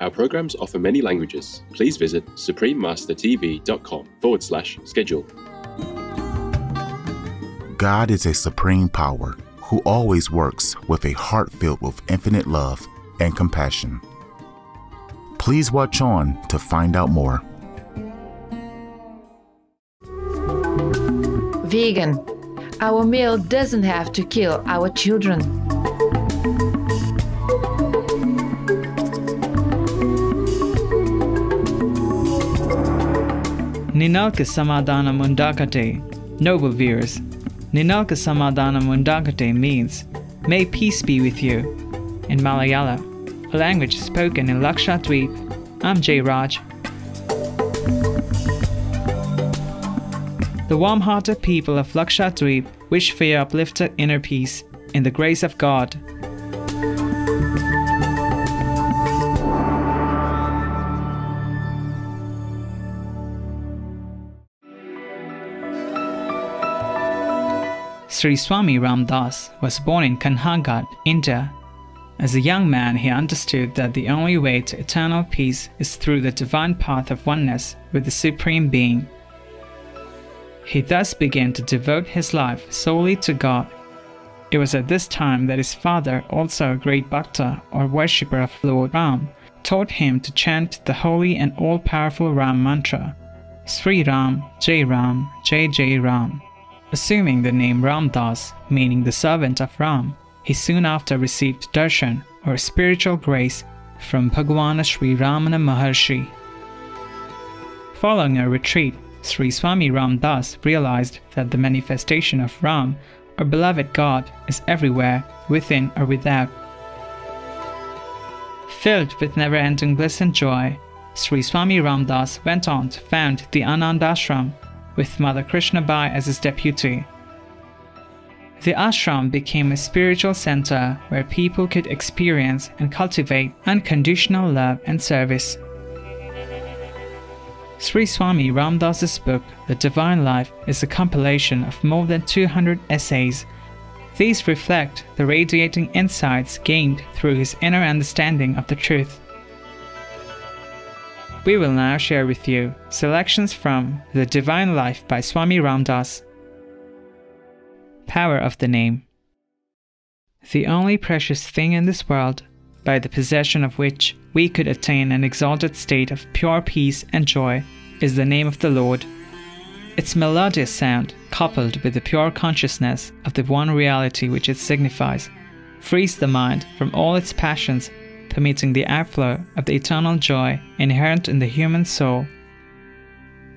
Our programs offer many languages. Please visit suprememastertv.com forward slash schedule. God is a supreme power who always works with a heart filled with infinite love and compassion. Please watch on to find out more. Vegan. Our meal doesn't have to kill our children. Ninalka Samadana Mundakate. Noble viewers, Ninalka Samadana Mundakate means, May peace be with you, in Malayala, a language spoken in Lakshadweep. I'm Jay Raj. The warm hearted people of Lakshadweep wish for your uplifted inner peace in the grace of God. Sri Swami Ramdas was born in Kanhangad, India. As a young man, he understood that the only way to eternal peace is through the divine path of oneness with the Supreme Being. He thus began to devote his life solely to God. It was at this time that his father, also a great bhakta or worshipper of Lord Ram, taught him to chant the holy and all powerful Ram mantra Sri Ram, Jai Ram, Jai Jai Ram. Assuming the name Ramdas, meaning the servant of Ram, he soon after received darshan or spiritual grace from Bhagwan Sri Ramana Maharshi. Following a retreat, Sri Swami Ramdas realized that the manifestation of Ram, our beloved God, is everywhere, within or without. Filled with never ending bliss and joy, Sri Swami Ramdas went on to found the Anand Ashram with Mother Krishnabai as his deputy. The ashram became a spiritual center where people could experience and cultivate unconditional love and service. Sri Swami Ramdas's book, The Divine Life, is a compilation of more than 200 essays. These reflect the radiating insights gained through his inner understanding of the truth. We will now share with you selections from The Divine Life by Swami Ramdas. Power of the Name The only precious thing in this world, by the possession of which we could attain an exalted state of pure peace and joy, is the name of the Lord. Its melodious sound, coupled with the pure consciousness of the one reality which it signifies, frees the mind from all its passions permitting the outflow of the eternal joy inherent in the human soul.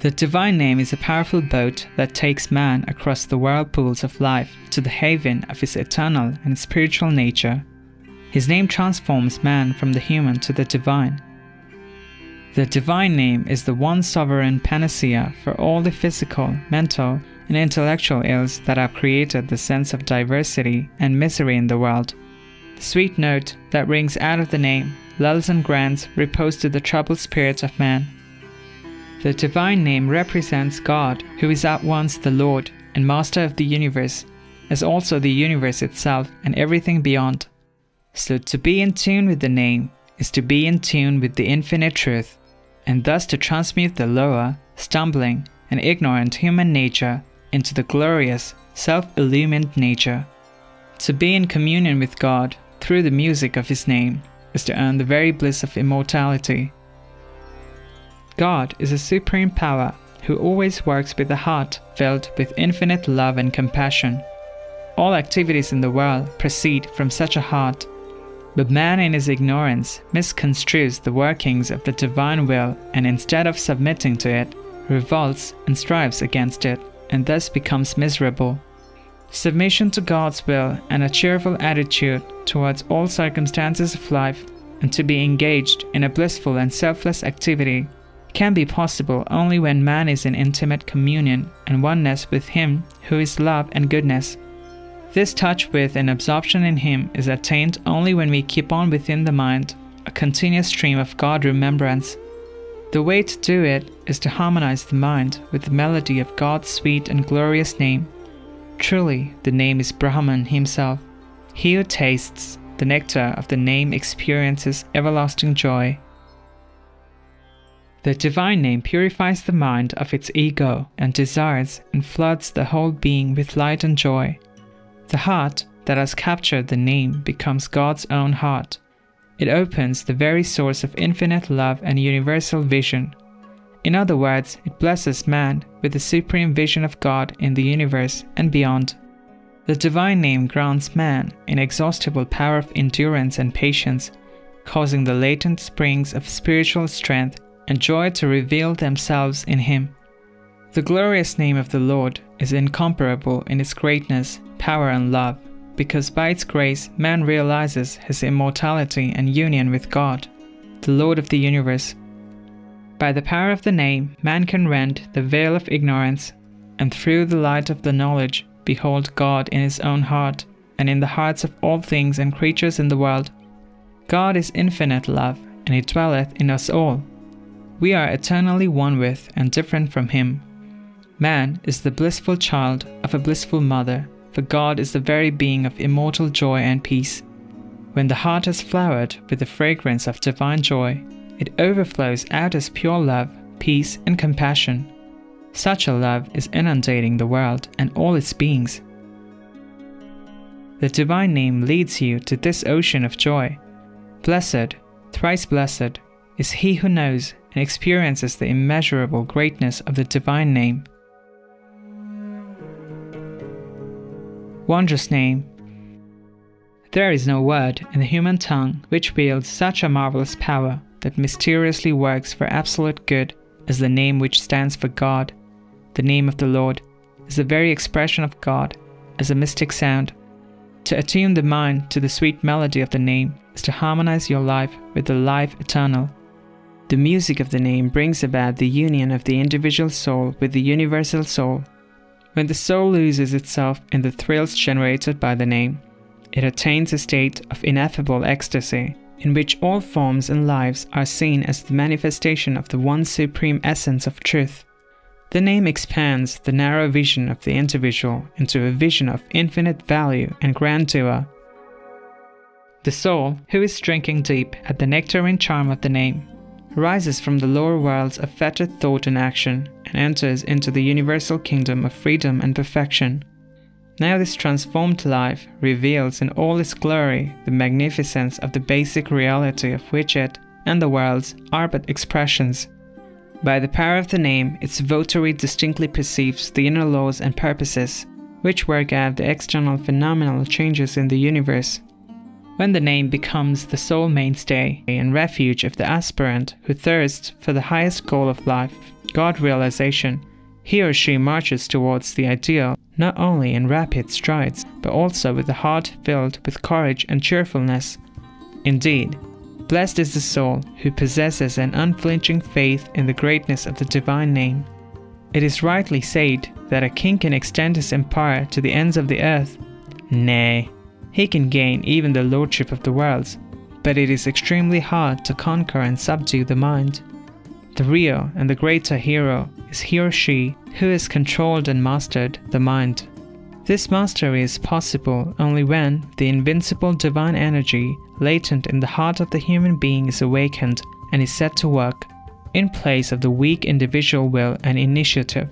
The divine name is a powerful boat that takes man across the whirlpools of life to the haven of his eternal and spiritual nature. His name transforms man from the human to the divine. The divine name is the one sovereign panacea for all the physical, mental, and intellectual ills that have created the sense of diversity and misery in the world. The sweet note that rings out of the name lulls and grants repose to the troubled spirits of man. The divine name represents God, who is at once the Lord and Master of the universe, as also the universe itself and everything beyond. So, to be in tune with the name is to be in tune with the infinite truth, and thus to transmute the lower, stumbling, and ignorant human nature into the glorious, self illumined nature. To be in communion with God through the music of His name is to earn the very bliss of immortality. God is a supreme power who always works with a heart filled with infinite love and compassion. All activities in the world proceed from such a heart, but man in his ignorance misconstrues the workings of the divine will and instead of submitting to it, revolts and strives against it, and thus becomes miserable. Submission to God's will and a cheerful attitude towards all circumstances of life, and to be engaged in a blissful and selfless activity, can be possible only when man is in intimate communion and oneness with Him who is love and goodness. This touch with and absorption in Him is attained only when we keep on within the mind a continuous stream of God remembrance. The way to do it is to harmonize the mind with the melody of God's sweet and glorious name. Truly, the name is Brahman himself. He who tastes the nectar of the name experiences everlasting joy. The divine name purifies the mind of its ego and desires and floods the whole being with light and joy. The heart that has captured the name becomes God's own heart. It opens the very source of infinite love and universal vision. In other words, it blesses man with the supreme vision of God in the universe and beyond. The divine name grants man inexhaustible power of endurance and patience, causing the latent springs of spiritual strength and joy to reveal themselves in him. The glorious name of the Lord is incomparable in its greatness, power, and love, because by its grace man realizes his immortality and union with God, the Lord of the universe. By the power of the name, man can rend the veil of ignorance, and through the light of the knowledge, behold God in his own heart, and in the hearts of all things and creatures in the world. God is infinite love, and he dwelleth in us all we are eternally one with and different from Him. Man is the blissful child of a blissful mother, for God is the very being of immortal joy and peace. When the heart has flowered with the fragrance of divine joy, it overflows out as pure love, peace, and compassion. Such a love is inundating the world and all its beings. The divine name leads you to this ocean of joy. Blessed, thrice blessed, is he who knows and experiences the immeasurable greatness of the divine name. Wondrous name. There is no word in the human tongue which wields such a marvelous power that mysteriously works for absolute good as the name which stands for God. The name of the Lord is the very expression of God as a mystic sound. To attune the mind to the sweet melody of the name is to harmonize your life with the life eternal the music of the name brings about the union of the individual soul with the universal soul. When the soul loses itself in the thrills generated by the name, it attains a state of ineffable ecstasy, in which all forms and lives are seen as the manifestation of the one supreme essence of truth. The name expands the narrow vision of the individual into a vision of infinite value and grandeur. The soul, who is drinking deep at the nectarine charm of the name, rises from the lower worlds of fettered thought and action and enters into the universal kingdom of freedom and perfection. Now, this transformed life reveals in all its glory the magnificence of the basic reality of which it and the worlds are but expressions. By the power of the name, its votary distinctly perceives the inner laws and purposes which work out the external phenomenal changes in the universe when the name becomes the sole mainstay and refuge of the aspirant who thirsts for the highest goal of life, God realization, he or she marches towards the ideal not only in rapid strides, but also with a heart filled with courage and cheerfulness. Indeed, blessed is the soul who possesses an unflinching faith in the greatness of the divine name. It is rightly said that a king can extend his empire to the ends of the earth. Nay, he can gain even the lordship of the worlds, but it is extremely hard to conquer and subdue the mind. The real and the greater hero is he or she who has controlled and mastered the mind. This mastery is possible only when the invincible divine energy latent in the heart of the human being is awakened and is set to work, in place of the weak individual will and initiative.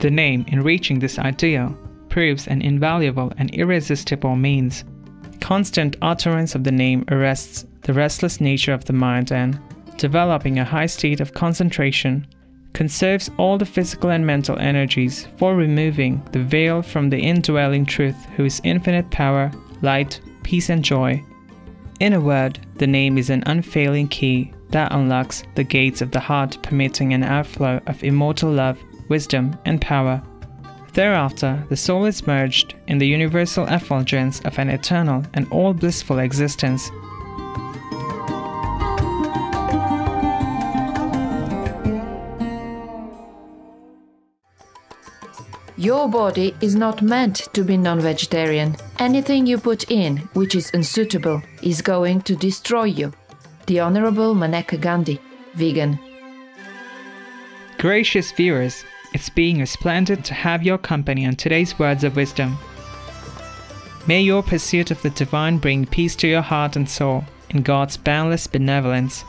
The name in reaching this ideal proves an invaluable and irresistible means. Constant utterance of the name arrests the restless nature of the mind and, developing a high state of concentration, conserves all the physical and mental energies for removing the veil from the indwelling truth who is infinite power, light, peace, and joy. In a word, the name is an unfailing key that unlocks the gates of the heart, permitting an outflow of immortal love, wisdom, and power Thereafter, the soul is merged in the universal effulgence of an eternal and all blissful existence. Your body is not meant to be non vegetarian. Anything you put in which is unsuitable is going to destroy you. The Honorable Maneka Gandhi, vegan. Gracious viewers, it's being a splendid to have your company on today's words of wisdom. May your pursuit of the divine bring peace to your heart and soul in God's boundless benevolence.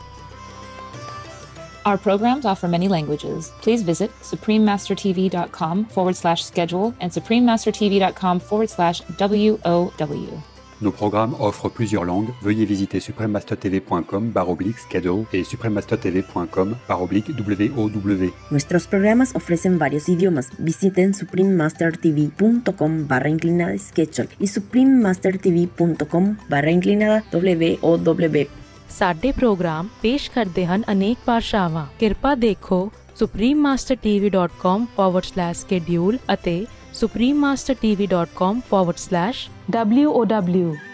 Our programs offer many languages. Please visit suprememastertv.com forward slash schedule and suprememastertv.com forward slash WOW. Nos programmes offrent plusieurs langues. Veuillez visiter suprememastertv.com oblique schedule et suprememastertv.com oblique WOW. Nuestros programas ofrecen varios idiomas. Visiten suprememastertv.com barra inclinada schedule y suprememastertv.com barra inclinada WOW. ਸਾਡੇ programme ਪੇਸ਼ ਕਰਦੇ ਹਨ ਅਨੇਕ ਭਾਸ਼ਾਵਾਂ ਕਿਰਪਾ ਦੇਖੋ suprememastertv.com/schedule ਅਤੇ suprememastertv.com/WOW